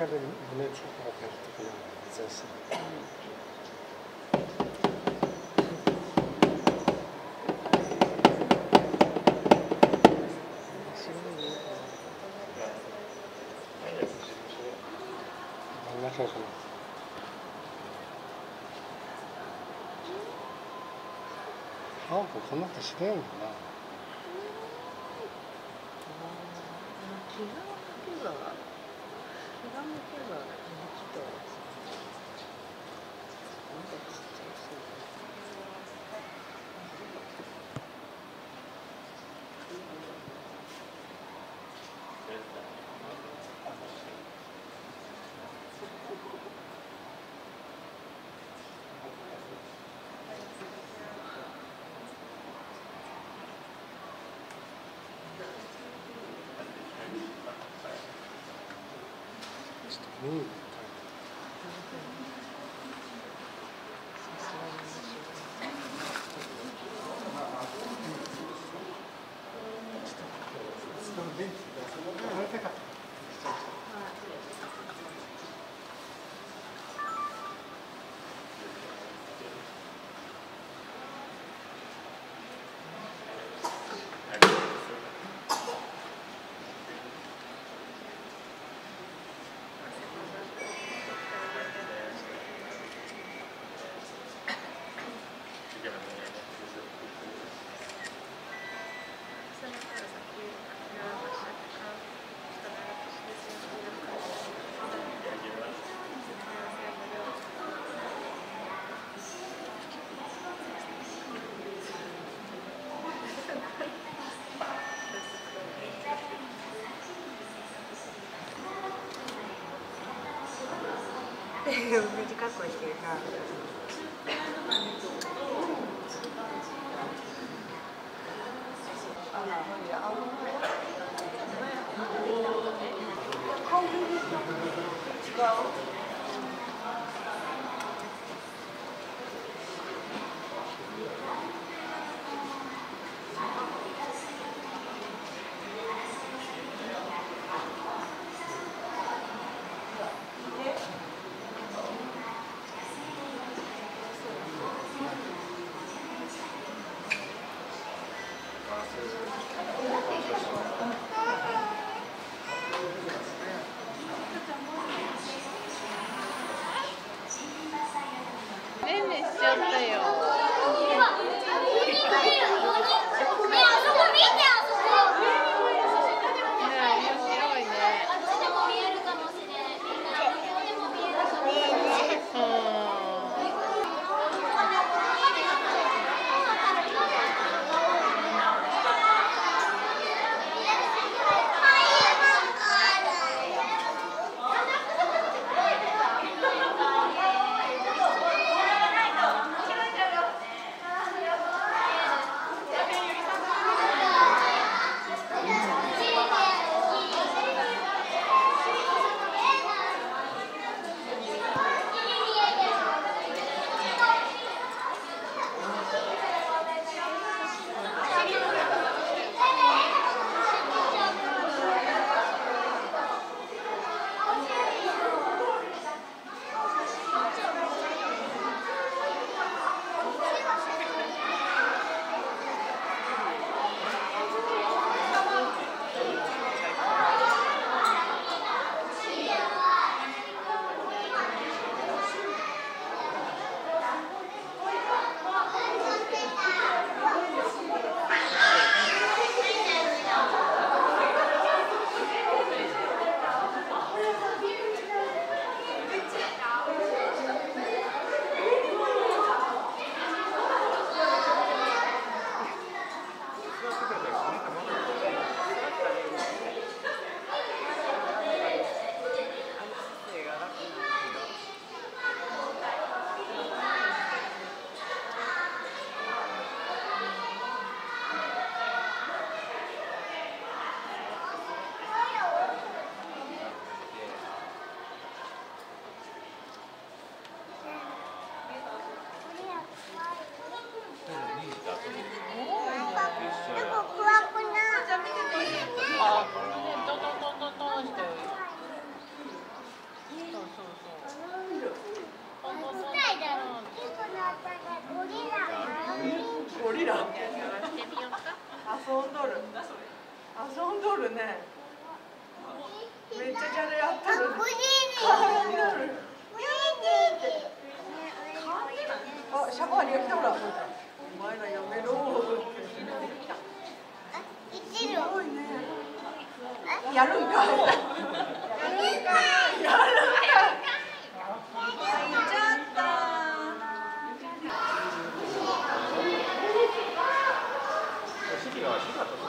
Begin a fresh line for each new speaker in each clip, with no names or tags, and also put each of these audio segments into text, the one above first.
中で胸つけたら帰ってくるのが珍しい。真ん中かな。あんここんなことしてんのかな。
気が向けば気が向けばもうちょっとまだちっちゃいし
ち
短くしてるな。
遊んどる。遊んどるね。めっちゃやっる。んど。あ、シャバー来たほら。お前らやめろ。い。やるんか。やるんか。やる。
아,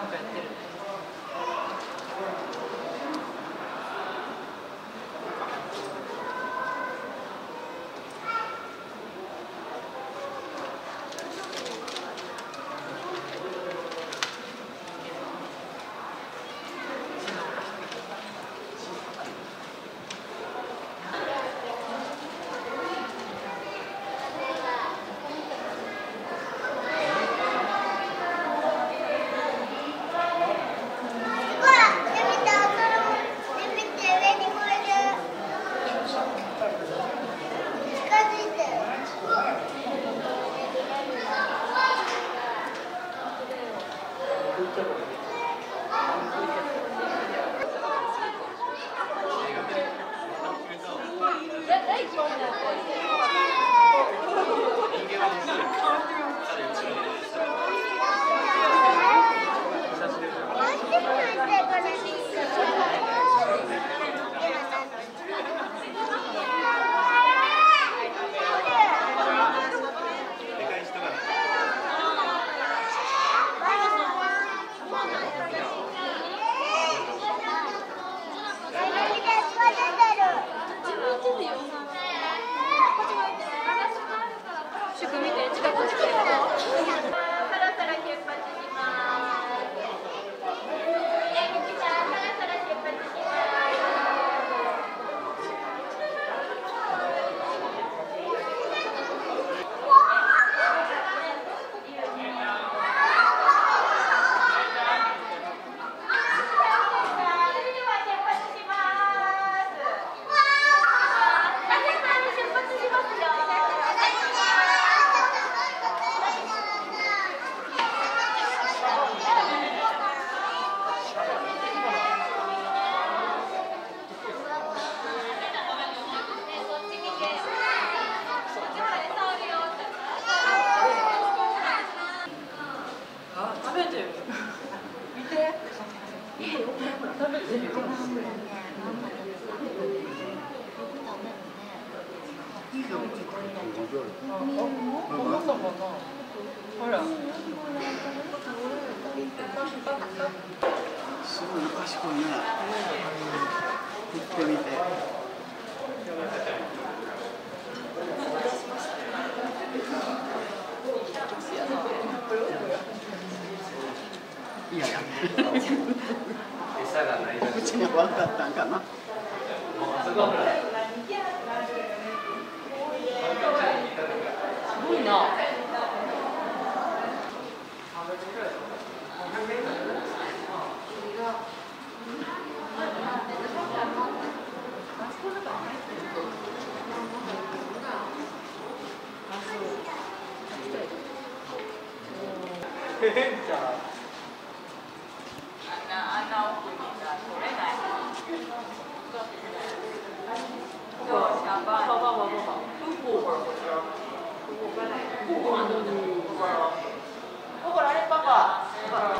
考え
てる
かっ
たんかな。
すごいな。
じ。怒られパパ。